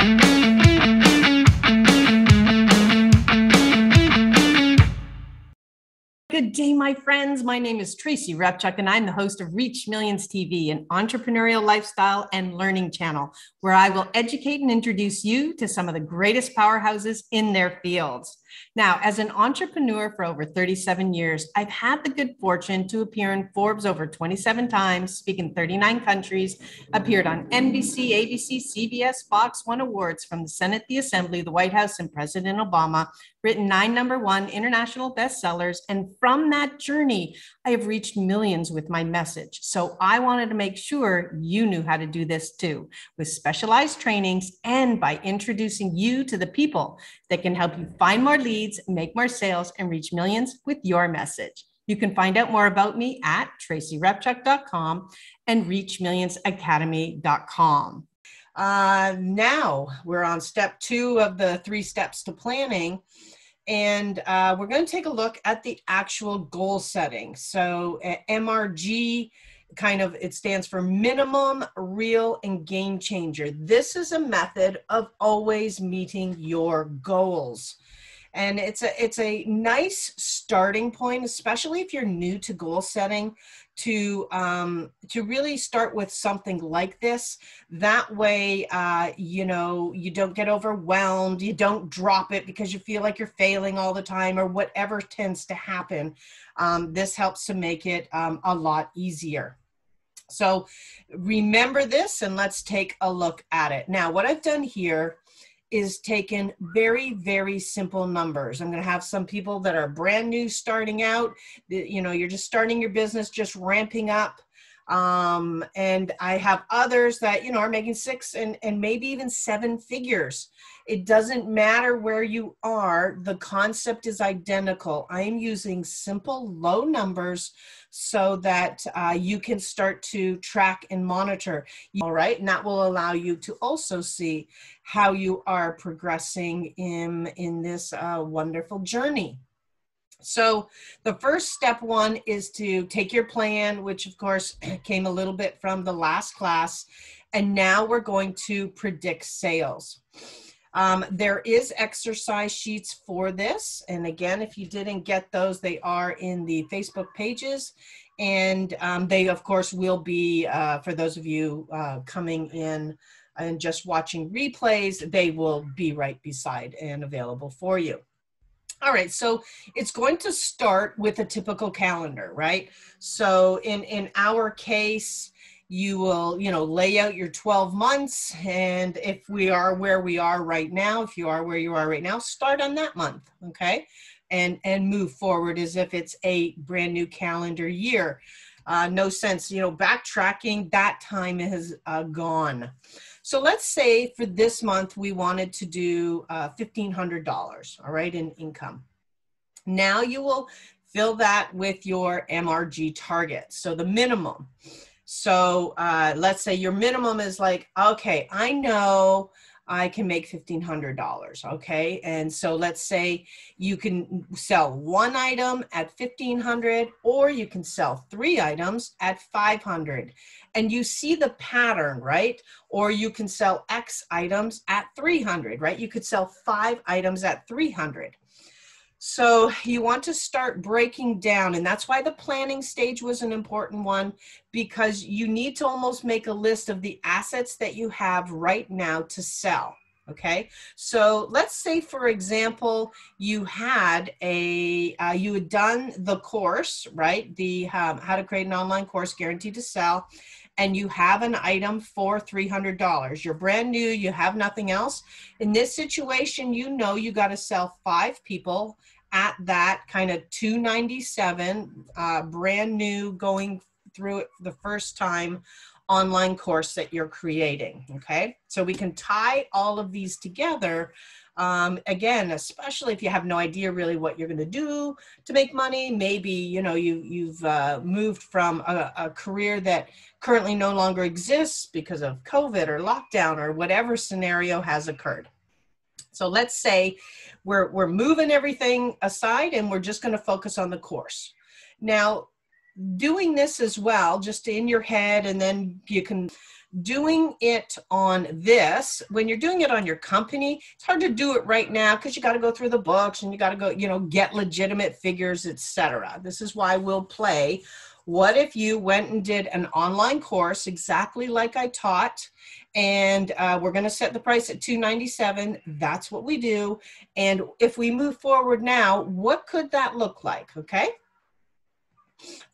Good day, my friends. My name is Tracy Repchuk, and I'm the host of Reach Millions TV, an entrepreneurial lifestyle and learning channel where I will educate and introduce you to some of the greatest powerhouses in their fields. Now, as an entrepreneur for over 37 years, I've had the good fortune to appear in Forbes over 27 times, speak in 39 countries, appeared on NBC, ABC, CBS, Fox, won awards from the Senate, the Assembly, the White House, and President Obama, written nine number one international bestsellers. And from that journey, I have reached millions with my message. So I wanted to make sure you knew how to do this too, with specialized trainings and by introducing you to the people that can help you find more leads, make more sales, and reach millions with your message. You can find out more about me at tracyrepchuk.com and reachmillionsacademy.com. Uh, now we're on step two of the three steps to planning. And uh, we're going to take a look at the actual goal setting. So, MRG kind of it stands for minimum real and game changer this is a method of always meeting your goals and it's a it's a nice starting point especially if you're new to goal setting to um, to really start with something like this. That way uh, you know you don't get overwhelmed you don't drop it because you feel like you're failing all the time or whatever tends to happen. Um, this helps to make it um, a lot easier. So remember this and let's take a look at it. Now what i've done here is taken very very simple numbers. I'm going to have some people that are brand new starting out you know you're just starting your business just ramping up um, and i have others that you know are making six and, and maybe even seven figures. It doesn't matter where you are. The concept is identical. I am using simple low numbers so that uh, you can start to track and monitor. All right and that will allow you to also see how you are progressing in in this uh, wonderful journey so the first step one is to take your plan, which of course came a little bit from the last class. And now we're going to predict sales. Um, there is exercise sheets for this. And again, if you didn't get those, they are in the Facebook pages. And um, they, of course, will be, uh, for those of you uh, coming in and just watching replays, they will be right beside and available for you. All right, so it's going to start with a typical calendar, right? So in in our case, you will, you know, lay out your 12 months and if we are where we are right now, if you are where you are right now, start on that month, okay? And and move forward as if it's a brand new calendar year. Uh, no sense, you know, backtracking, that time is uh, gone. So let's say for this month we wanted to do uh, $1,500, all right, in income. Now you will fill that with your MRG target. So the minimum. So uh, let's say your minimum is like, okay, I know I can make $1,500. Okay. And so let's say you can sell one item at 1500 or you can sell three items at 500 and you see the pattern, right? Or you can sell X items at 300, right? You could sell five items at 300. So you want to start breaking down, and that's why the planning stage was an important one because you need to almost make a list of the assets that you have right now to sell. Okay, so let's say, for example, you had a uh, you had done the course, right? The um, how to create an online course guaranteed to sell, and you have an item for $300. You're brand new, you have nothing else. In this situation, you know you got to sell five people at that kind of 297 uh, brand new going through it the first time online course that you're creating okay so we can tie all of these together um, again especially if you have no idea really what you're going to do to make money maybe you know you you've uh, moved from a, a career that currently no longer exists because of covid or lockdown or whatever scenario has occurred so let's say we're, we're moving everything aside and we're just going to focus on the course. Now, doing this as well, just in your head, and then you can doing it on this, when you're doing it on your company, it's hard to do it right now because you got to go through the books and you got to go, you know, get legitimate figures, etc. This is why we'll play. What if you went and did an online course exactly like I taught? and uh, we're going to set the price at 297 that's what we do and if we move forward now what could that look like okay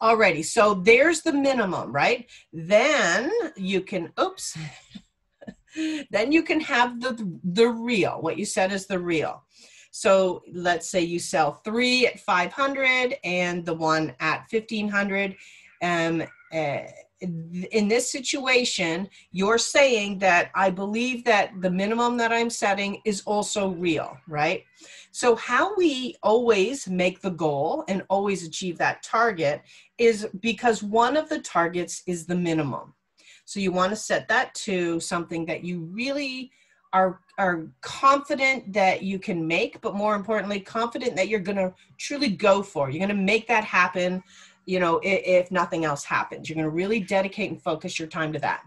Alrighty, so there's the minimum, right? Then you can, oops, then you can have the, the real, what you said is the real. So let's say you sell three at 500 and the one at 1500. Um, uh, in this situation, you're saying that I believe that the minimum that I'm setting is also real, right? So, how we always make the goal and always achieve that target is because one of the targets is the minimum. So, you want to set that to something that you really are, are confident that you can make, but more importantly, confident that you're going to truly go for. You're going to make that happen you know, if, if nothing else happens. You're going to really dedicate and focus your time to that.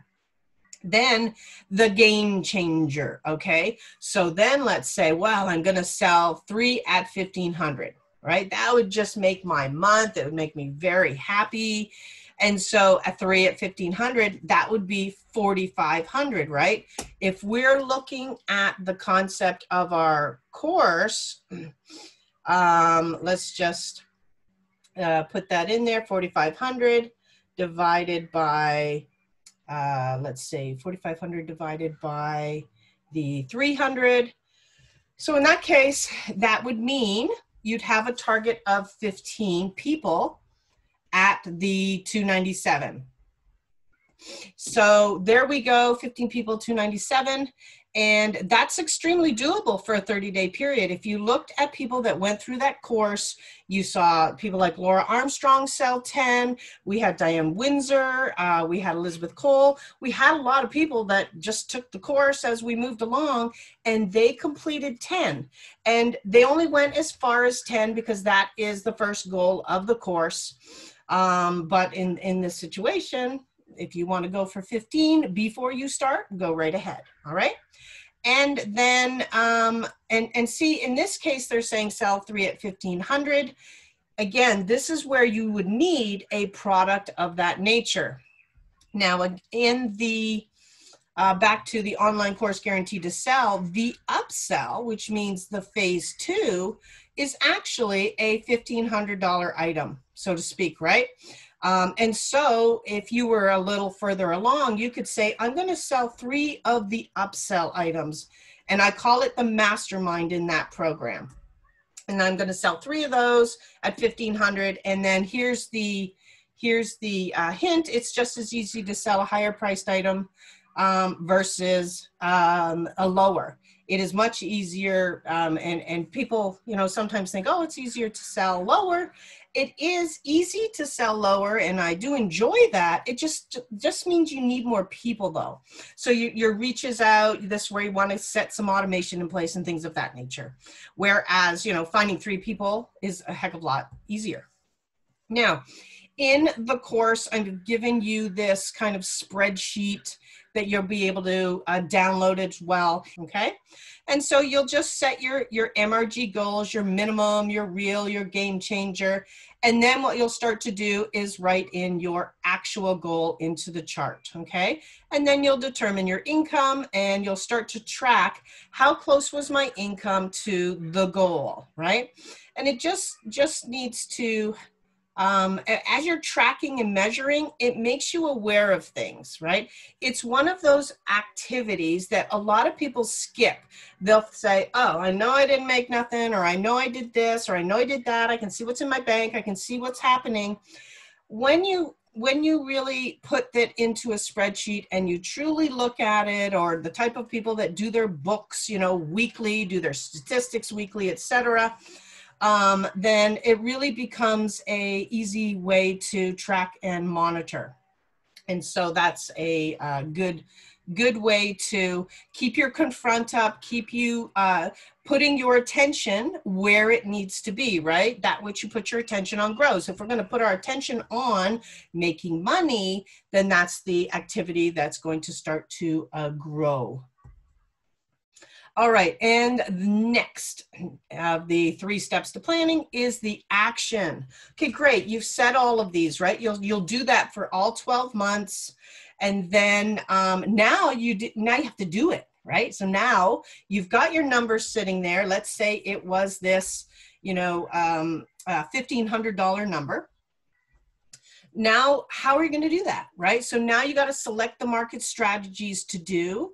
Then the game changer, okay? So then let's say, well, I'm going to sell three at 1500 right? That would just make my month. It would make me very happy. And so at three at 1500, that would be 4,500, right? If we're looking at the concept of our course, um, let's just uh, put that in there, 4,500 divided by, uh, let's say 4,500 divided by the 300. So in that case, that would mean you'd have a target of 15 people at the 297. So there we go, 15 people, 297. And that's extremely doable for a 30 day period. If you looked at people that went through that course, you saw people like Laura Armstrong sell 10. We had Diane Windsor. Uh, we had Elizabeth Cole. We had a lot of people that just took the course as we moved along and they completed 10. And they only went as far as 10 because that is the first goal of the course. Um, but in, in this situation, if you want to go for 15 before you start, go right ahead. All right. And then, um, and, and see, in this case, they're saying sell three at 1500. Again, this is where you would need a product of that nature. Now, in the, uh, back to the online course guaranteed to sell, the upsell, which means the phase two, is actually a $1,500 item, so to speak, right? Um, and so, if you were a little further along, you could say, I'm going to sell three of the upsell items. And I call it the mastermind in that program. And I'm going to sell three of those at 1500 And then here's the here's the uh, hint. It's just as easy to sell a higher priced item um, versus um, a lower. It is much easier, um, and and people, you know, sometimes think, oh, it's easier to sell lower, it is easy to sell lower and i do enjoy that. It just just means you need more people though. So you, your reach is out. This where you want to set some automation in place and things of that nature. Whereas you know finding three people is a heck of a lot easier. Now in the course i'm giving you this kind of spreadsheet that you'll be able to uh, download as well. Okay. And so you'll just set your, your MRG goals, your minimum, your real, your game changer. And then what you'll start to do is write in your actual goal into the chart. Okay. And then you'll determine your income and you'll start to track how close was my income to the goal. Right. And it just, just needs to um, as you're tracking and measuring, it makes you aware of things, right? It's one of those activities that a lot of people skip. They'll say, Oh, I know I didn't make nothing, or I know I did this, or I know I did that. I can see what's in my bank, I can see what's happening. When you when you really put that into a spreadsheet and you truly look at it or the type of people that do their books you know weekly do their statistics weekly etc um, then it really becomes a easy way to track and monitor. And so that's a uh, good good way to keep your confront up, keep you uh, putting your attention where it needs to be, right? That which you put your attention on grows. If we're going to put our attention on making money, then that's the activity that's going to start to uh, grow. All right, and the next of the three steps to planning is the action. Okay, great. You've said all of these, right? You'll you'll do that for all 12 months, and then um, now you now you have to do it right? So now you've got your numbers sitting there. Let's say it was this, you know, um, uh, $1,500 number. Now, how are you going to do that, right? So now you got to select the market strategies to do.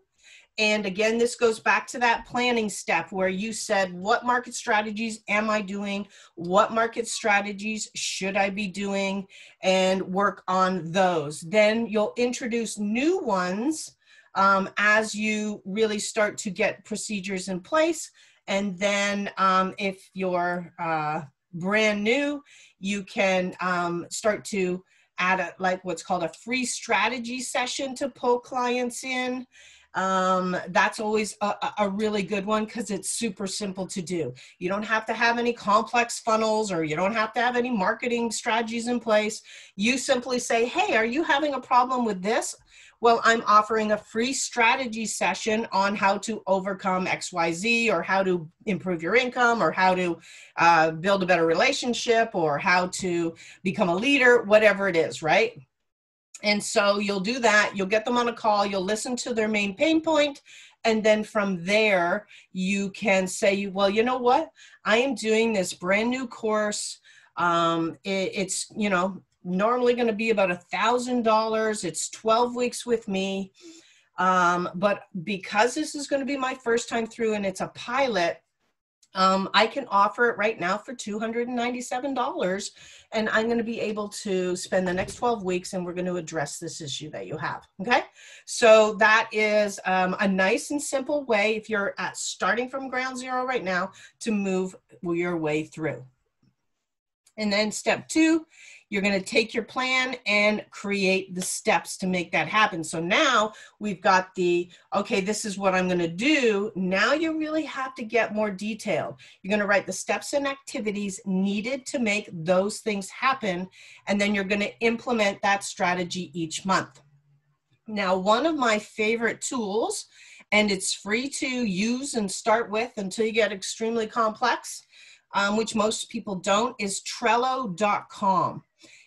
And again, this goes back to that planning step where you said, what market strategies am I doing? What market strategies should I be doing? And work on those. Then you'll introduce new ones um, as you really start to get procedures in place. And then um, if you're uh, brand new, you can um, start to add a, like what's called a free strategy session to pull clients in. Um, that's always a, a, really good one because it's super simple to do. You don't have to have any complex funnels or you don't have to have any marketing strategies in place. You simply say, Hey, are you having a problem with this? well, I'm offering a free strategy session on how to overcome XYZ or how to improve your income or how to uh, build a better relationship or how to become a leader, whatever it is, right? And so you'll do that, you'll get them on a call, you'll listen to their main pain point, and then from there you can say well you know what? I am doing this brand new course. Um, it, it's you know normally going to be about a thousand dollars. It's 12 weeks with me. Um, but because this is going to be my first time through and it's a pilot um, I can offer it right now for $297 and I'm going to be able to spend the next 12 weeks and we're going to address this issue that you have. Okay. So that is um, a nice and simple way if you're at starting from ground zero right now to move your way through. And then step two you're going to take your plan and create the steps to make that happen. So now we've got the, okay, this is what I'm going to do. Now you really have to get more detailed. You're going to write the steps and activities needed to make those things happen. And then you're going to implement that strategy each month. Now, one of my favorite tools, and it's free to use and start with until you get extremely complex, um, which most people don't, is Trello.com.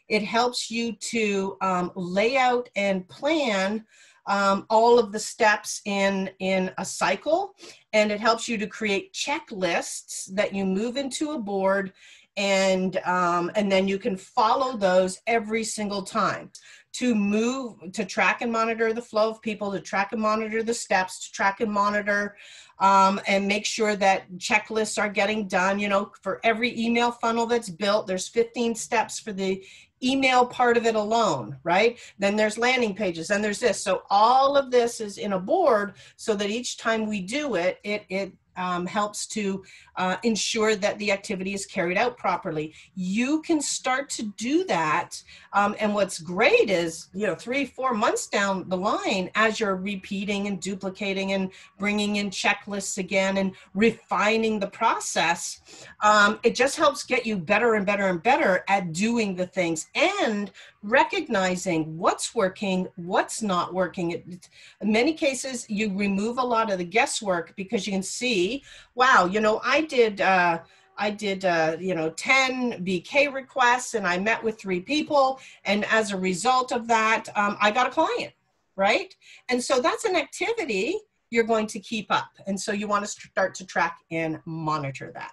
It helps you to um, lay out and plan um, all of the steps in, in a cycle. And it helps you to create checklists that you move into a board and, um, and then you can follow those every single time to move, to track and monitor the flow of people, to track and monitor the steps, to track and monitor um, and make sure that checklists are getting done. You know, for every email funnel that's built, there's 15 steps for the email part of it alone, right? Then there's landing pages, then there's this. So all of this is in a board so that each time we do it, it, it um, helps to uh, ensure that the activity is carried out properly. You can start to do that. Um, and what's great is, you know, three, four months down the line, as you're repeating and duplicating and bringing in checklists again and refining the process, um, it just helps get you better and better and better at doing the things and recognizing what's working, what's not working. In many cases, you remove a lot of the guesswork because you can see, wow, you know, I did. Uh, I did, uh, you know, 10 BK requests and I met with three people. And as a result of that, um, I got a client, right? And so that's an activity you're going to keep up. And so you want to start to track and monitor that.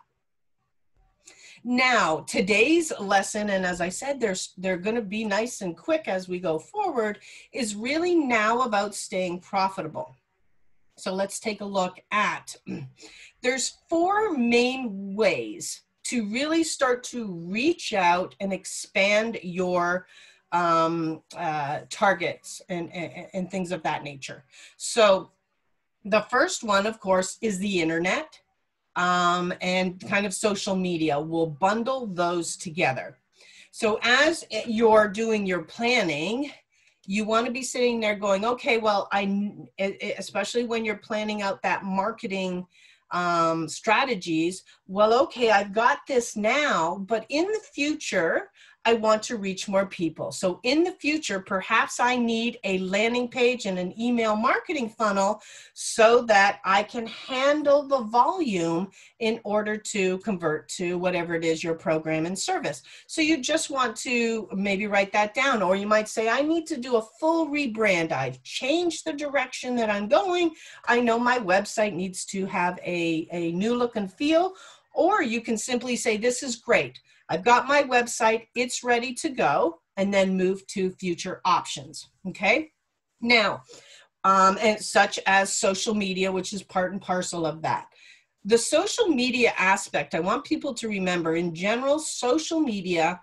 Now, today's lesson, and as I said, there's, they're going to be nice and quick as we go forward, is really now about staying profitable. So let's take a look at, there's four main ways to really start to reach out and expand your um, uh, targets and, and, and things of that nature. So the first one, of course, is the internet um, and kind of social media. We'll bundle those together. So as you're doing your planning, you want to be sitting there going, okay, well, I, especially when you're planning out that marketing um, strategies. Well, okay, I've got this now, but in the future, I want to reach more people. So in the future, perhaps I need a landing page and an email marketing funnel so that I can handle the volume in order to convert to whatever it is your program and service. So you just want to maybe write that down, or you might say, I need to do a full rebrand. I've changed the direction that I'm going. I know my website needs to have a, a new look and feel. Or you can simply say, This is great. I've got my website, it's ready to go, and then move to future options. Okay. Now, um, and such as social media, which is part and parcel of that. The social media aspect, I want people to remember in general, social media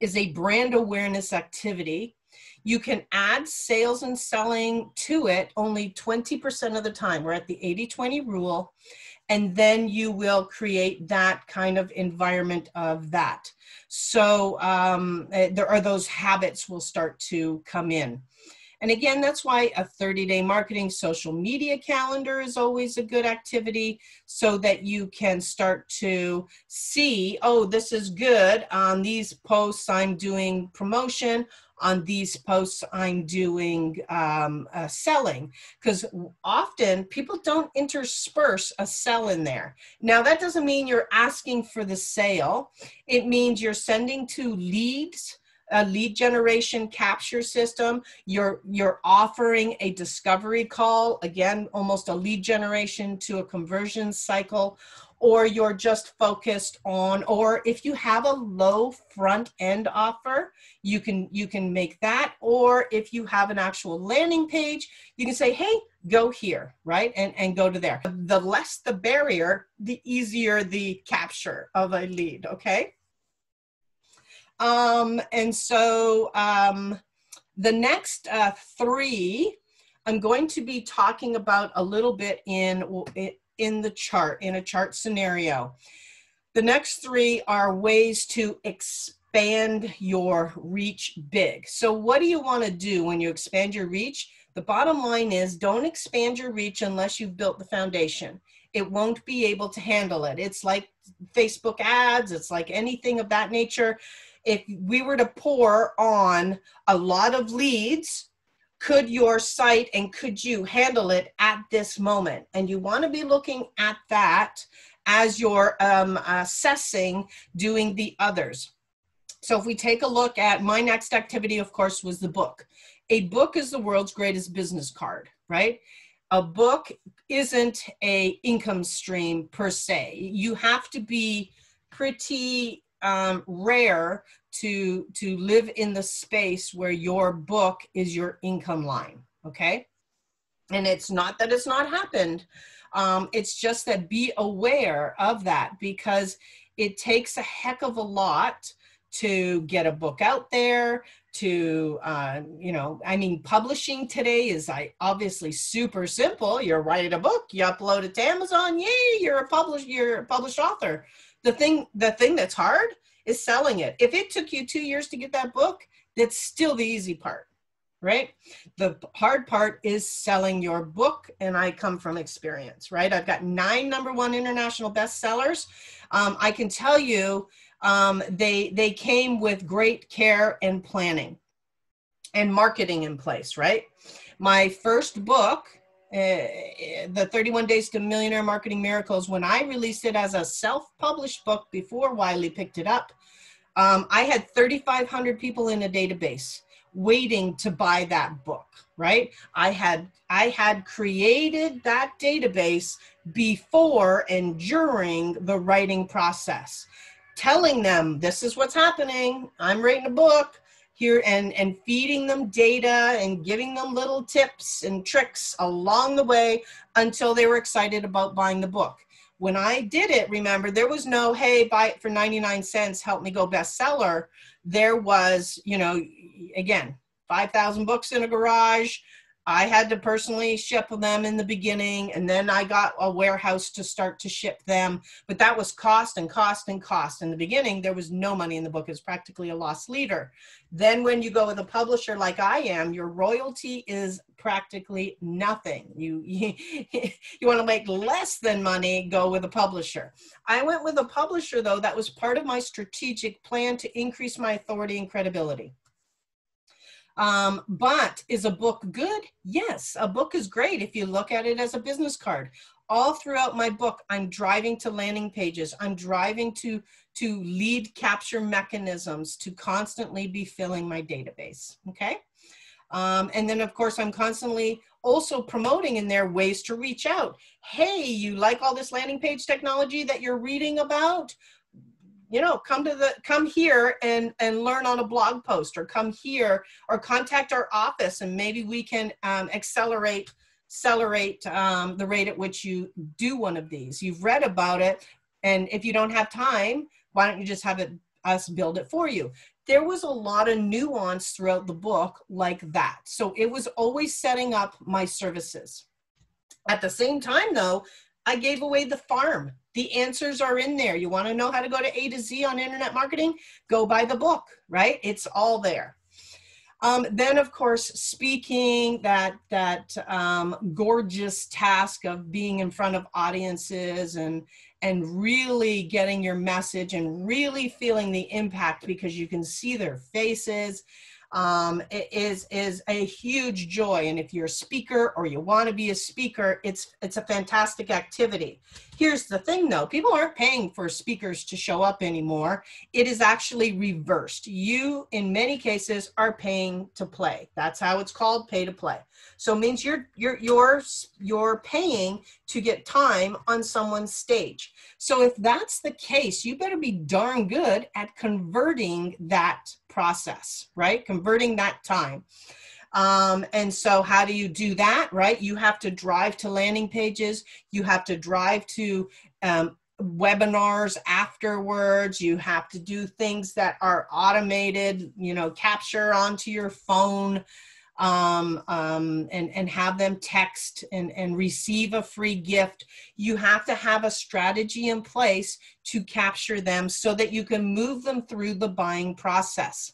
is a brand awareness activity. You can add sales and selling to it only 20% of the time. We're at the 80 20 rule and then you will create that kind of environment of that. So um, eh, there are those habits will start to come in. And again, that's why a 30 day marketing social media calendar is always a good activity so that you can start to see, oh, this is good. On these posts, I'm doing promotion on these posts I'm doing um, uh, selling because often people don't intersperse a sell in there. Now that doesn't mean you're asking for the sale. It means you're sending to leads a lead generation capture system you're you're offering a discovery call again almost a lead generation to a conversion cycle or you're just focused on or if you have a low front end offer you can you can make that. Or if you have an actual landing page you can say hey go here right? And and go to there. The less the barrier the easier the capture of a lead okay? Um and so um the next uh, three i'm going to be talking about a little bit in in the chart, in a chart scenario. The next three are ways to expand your reach big. So, what do you want to do when you expand your reach? The bottom line is don't expand your reach unless you've built the foundation. It won't be able to handle it. It's like Facebook ads, it's like anything of that nature. If we were to pour on a lot of leads, could your site and could you handle it at this moment? And you want to be looking at that as you're um, assessing doing the others. So if we take a look at my next activity, of course, was the book. A book is the world's greatest business card, right? A book isn't a income stream per se. You have to be pretty um, rare to to live in the space where your book is your income line okay? And it's not that it's not happened. Um, it's just that be aware of that because it takes a heck of a lot to get a book out there to uh, you know i mean publishing today is I, obviously super simple. You write a book you upload it to amazon yay you're a published you're a published author the thing the thing that's hard is selling it. If it took you two years to get that book, that's still the easy part, right? The hard part is selling your book, and I come from experience, right? I've got nine number one international bestsellers. Um, I can tell you um, they they came with great care and planning and marketing in place, right? My first book the 31 Days to Millionaire Marketing Miracles, when I released it as a self published book before Wiley picked it up, um, I had 3,500 people in a database waiting to buy that book right? I had i had created that database before and during the writing process telling them this is what's happening. I'm writing a book here and and feeding them data and giving them little tips and tricks along the way until they were excited about buying the book. When i did it remember there was no hey buy it for 99 cents help me go bestseller. There was you know again 5000 books in a garage I had to personally ship them in the beginning, and then I got a warehouse to start to ship them. But that was cost and cost and cost. In the beginning, there was no money in the book. It was practically a lost leader. Then, when you go with a publisher like I am, your royalty is practically nothing. You you, you want to make less than money, go with a publisher. I went with a publisher though. That was part of my strategic plan to increase my authority and credibility. Um, but is a book good? Yes, a book is great if you look at it as a business card. All throughout my book, I'm driving to landing pages. I'm driving to to lead capture mechanisms to constantly be filling my database. Okay. Um, and then, of course, I'm constantly also promoting in there ways to reach out. Hey, you like all this landing page technology that you're reading about? You know come to the come here and and learn on a blog post or come here or contact our office and maybe we can um, accelerate accelerate um, the rate at which you do one of these. You've read about it and if you don't have time why don't you just have it us build it for you? There was a lot of nuance throughout the book like that. So it was always setting up my services. At the same time though i gave away the farm the answers are in there. You want to know how to go to A to Z on internet marketing? Go buy the book, right? It's all there. Um, then, of course, speaking that that um, gorgeous task of being in front of audiences and and really getting your message and really feeling the impact because you can see their faces um, is is a huge joy. And if you're a speaker or you want to be a speaker, it's it's a fantastic activity. Here's the thing, though: people aren't paying for speakers to show up anymore. It is actually reversed. You, in many cases, are paying to play. That's how it's called, pay to play. So it means you're you're you're you're paying to get time on someone's stage. So if that's the case, you better be darn good at converting that process, right? Converting that time. Um, and so, how do you do that, right? You have to drive to landing pages, you have to drive to um, webinars afterwards, you have to do things that are automated, you know, capture onto your phone. Um, um, and, and have them text and, and receive a free gift. You have to have a strategy in place to capture them so that you can move them through the buying process.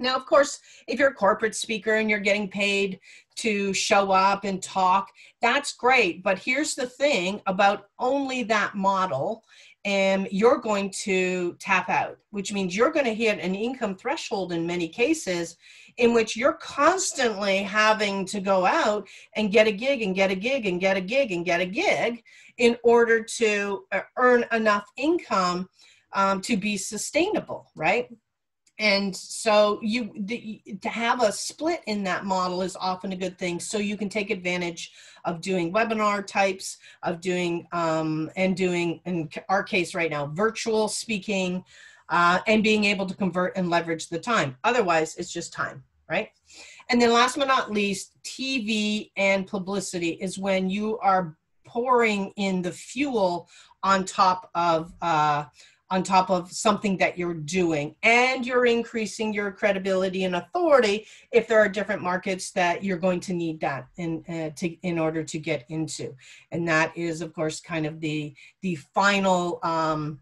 Now, of course, if you're a corporate speaker and you're getting paid to show up and talk, that's great. But here's the thing about only that model, and you're going to tap out, which means you're going to hit an income threshold in many cases in which you're constantly having to go out and get a gig and get a gig and get a gig and get a gig in order to uh, earn enough income um, to be sustainable, right? And so you the, to have a split in that model is often a good thing. So you can take advantage of doing webinar types of doing um, and doing in our case right now virtual speaking uh, and being able to convert and leverage the time. Otherwise it's just time right? And then last but not least tv and publicity is when you are pouring in the fuel on top of uh, on top of something that you're doing. And you're increasing your credibility and authority if there are different markets that you're going to need that in uh, to in order to get into. And that is of course kind of the the final um,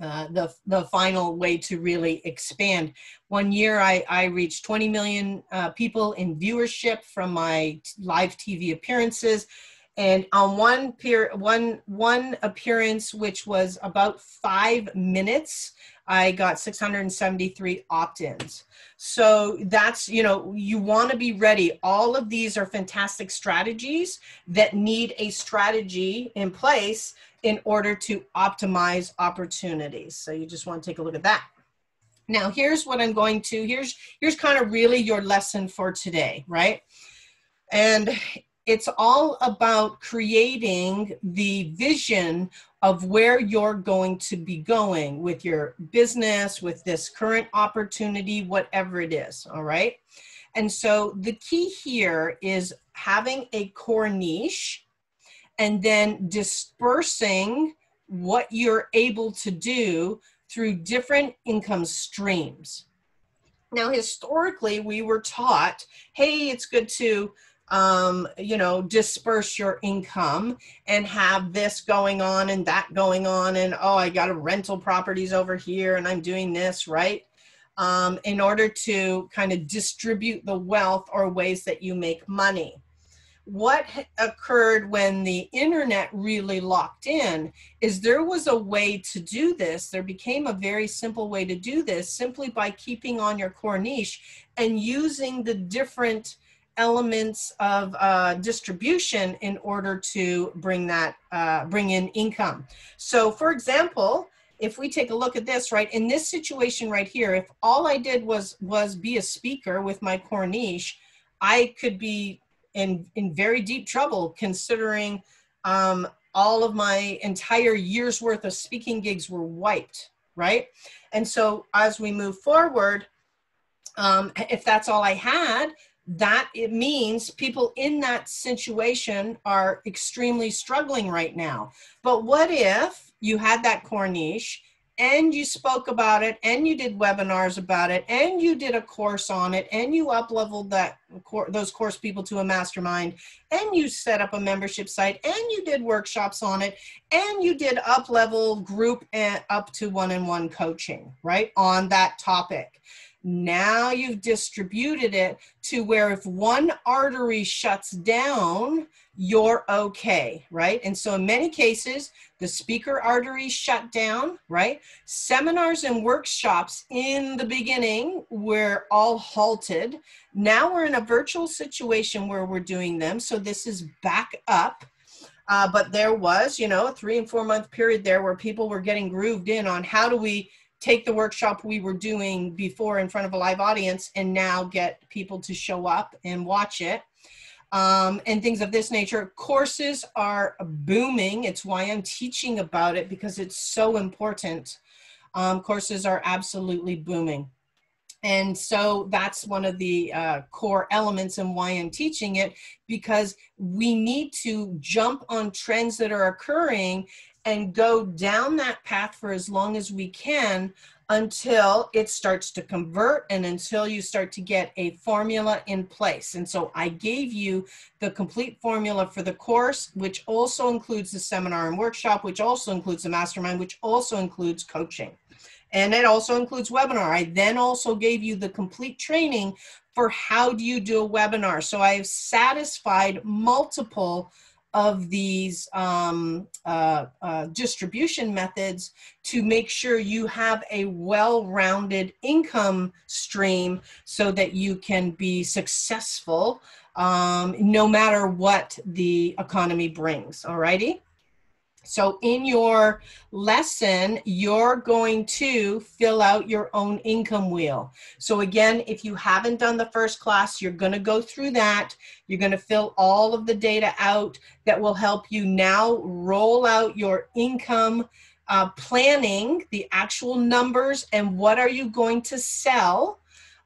uh, the the final way to really expand. One year, I I reached 20 million uh, people in viewership from my live TV appearances and on one peer one one appearance which was about five minutes i got 673 opt-ins. So that's you know you want to be ready. All of these are fantastic strategies that need a strategy in place in order to optimize opportunities. So you just want to take a look at that. Now here's what i'm going to here's here's kind of really your lesson for today right? And it's all about creating the vision of where you're going to be going with your business, with this current opportunity, whatever it is. All right. And so the key here is having a core niche and then dispersing what you're able to do through different income streams. Now, historically, we were taught hey, it's good to um, you know, disperse your income and have this going on and that going on, and oh, I got a rental properties over here and I'm doing this, right? Um, in order to kind of distribute the wealth or ways that you make money. What occurred when the internet really locked in is there was a way to do this. There became a very simple way to do this simply by keeping on your core niche and using the different elements of uh, distribution in order to bring that uh, bring in income. So, for example, if we take a look at this, right, in this situation right here, if all I did was was be a speaker with my core niche, I could be in in very deep trouble considering um, all of my entire year's worth of speaking gigs were wiped, right? And so as we move forward, um, if that's all I had, that it means people in that situation are extremely struggling right now. But what if you had that core niche and you spoke about it and you did webinars about it and you did a course on it and you up leveled that those course people to a mastermind and you set up a membership site and you did workshops on it and you did up level group and up to one-on-one coaching right on that topic now you've distributed it to where if one artery shuts down, you're okay, right? And so in many cases, the speaker artery shut down, right? Seminars and workshops in the beginning were all halted. Now we're in a virtual situation where we're doing them. So this is back up. Uh, but there was, you know, a three and four month period there where people were getting grooved in on how do we take the workshop we were doing before in front of a live audience and now get people to show up and watch it um, and things of this nature. Courses are booming. It's why I'm teaching about it because it's so important. Um, courses are absolutely booming. And so that's one of the uh, core elements and why I'm teaching it because we need to jump on trends that are occurring and go down that path for as long as we can until it starts to convert and until you start to get a formula in place. And so I gave you the complete formula for the course, which also includes the seminar and workshop, which also includes the mastermind, which also includes coaching. And it also includes webinar. I then also gave you the complete training for how do you do a webinar. So I have satisfied multiple of these um, uh, uh, distribution methods to make sure you have a well-rounded income stream so that you can be successful um, no matter what the economy brings. Alrighty. So in your lesson, you're going to fill out your own income wheel. So again, if you haven't done the first class, you're going to go through that. You're going to fill all of the data out that will help you now roll out your income uh, planning, the actual numbers, and what are you going to sell.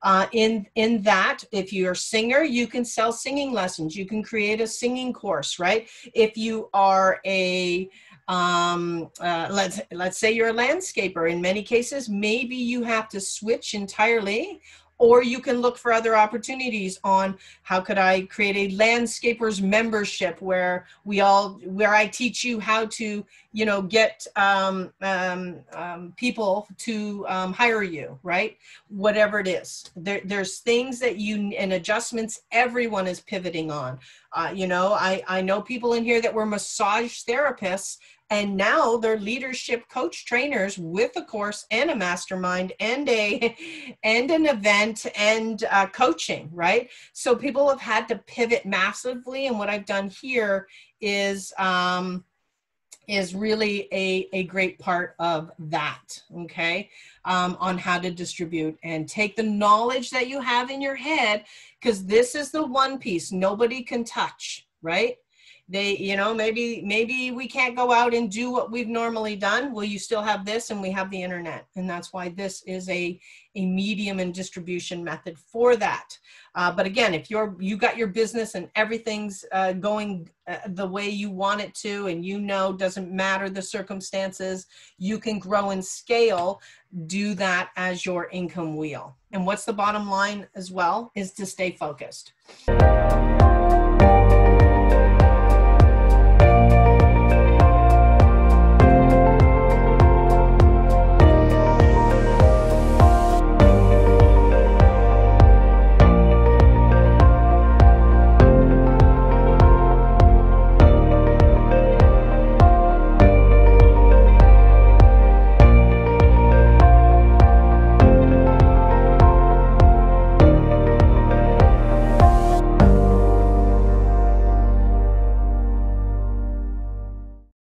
Uh, in in that if you're a singer you can sell singing lessons you can create a singing course right if you are a um, uh, let's let's say you're a landscaper. In many cases maybe you have to switch entirely or you can look for other opportunities on how could i create a landscapers membership where we all where i teach you how to you know get um, um, um, people to um, hire you right? Whatever it is. There, there's things that you and adjustments everyone is pivoting on. Uh, you know I, I know people in here that were massage therapists and now they're leadership coach trainers with a course and a mastermind and a and an event and uh, coaching right? So people have had to pivot massively and what i've done here is um, is really a, a great part of that okay? Um, on how to distribute and take the knowledge that you have in your head because this is the one piece nobody can touch right they you know maybe maybe we can't go out and do what we've normally done. Well you still have this? And we have the internet. And that's why this is a a medium and distribution method for that. Uh, but again if you're you got your business and everything's uh, going uh, the way you want it to and you know doesn't matter the circumstances you can grow and scale do that as your income wheel. And what's the bottom line as well is to stay focused